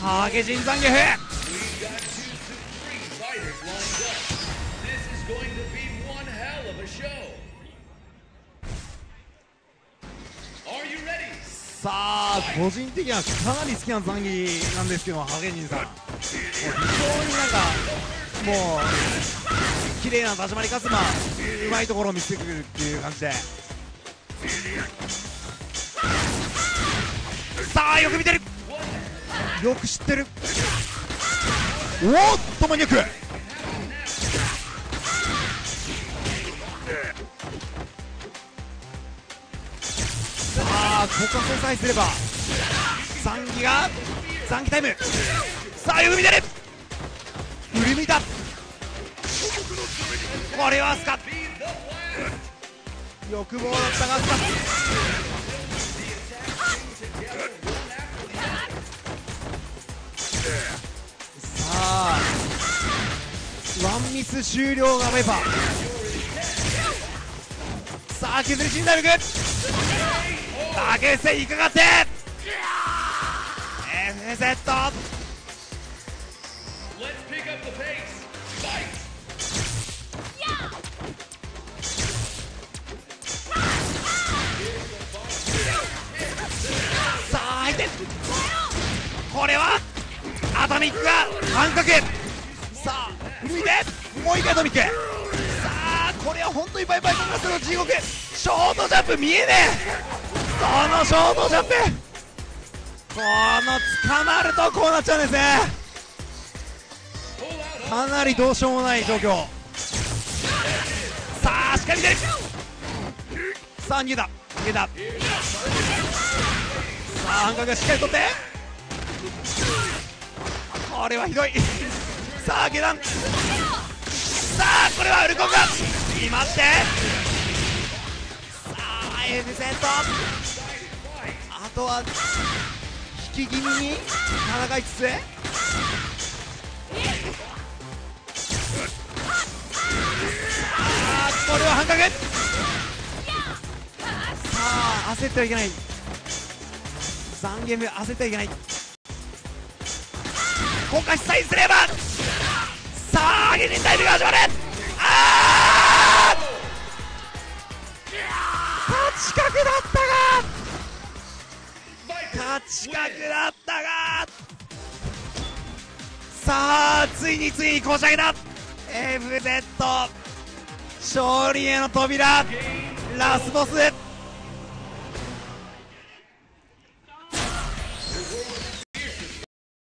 ハゲジンザンギフ?さあ個人的にはかなり好きなザンギなんですけどハゲジンさん。もう非常になんかもう綺麗な立ち回りかつまあうまいところを見せてくるっていう感じで。さあよく見てるよく知ってる。おっとマニアックさあここさえすれば残機が残機タイム。さあよく見てる。振り向いた。これはスカ欲望だったがスカさワンミス終了がウェバーさあ削り死んだいく投げいかがって。FZ さあ相手。これはアトミックが半角さあ振り向いてもう一回アトミックさあこれは本当にバイバイコンガスの地獄ショートジャンプ見えねえ。このショートジャンプ。この捕まるとこうなっちゃうんですね。かなりどうしようもない状況。さあしっかり出るさあ逃げた。逃げた。さあ半角がしっかり取って。これはひどい。さあ下段。さあこれはウルコンが決まって。さあ F セット。あとは引き気味に戦いつつあこれは半角。さあ焦ってはいけない。残ゲーム焦ってはいけない。今回さえすればタイムが始まるあー！勝ち角だったが Viper 勝ち角だったがさあついについにこじ上げた。FZ 勝利への扉。ラスボス。